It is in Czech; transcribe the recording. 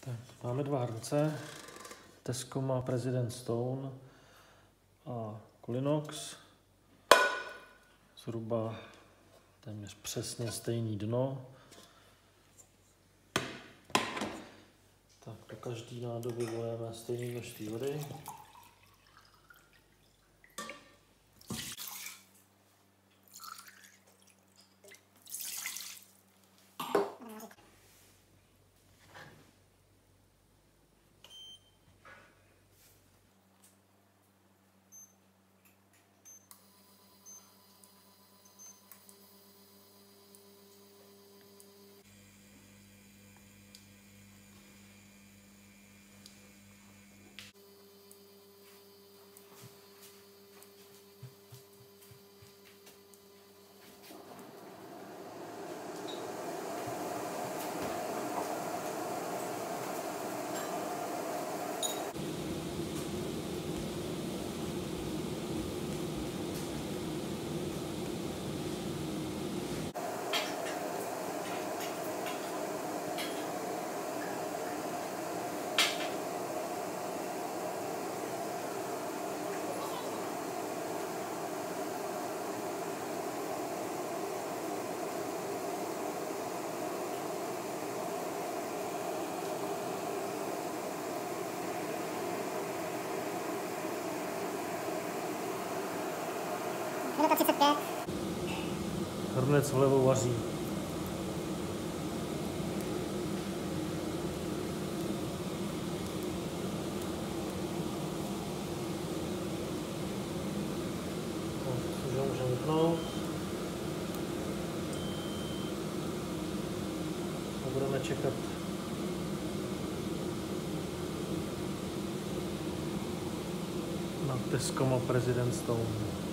Tak, máme dva hrnce. Tesco má President Stone a Klinox. Zhruba téměř přesně stejný dno. Tak do každý nádoby vojeme stejné množství vody. Minuta 35. Hrnec vlevo vaří. Už ho můžeme vypnout. A budeme čekat na Tesco President Stone.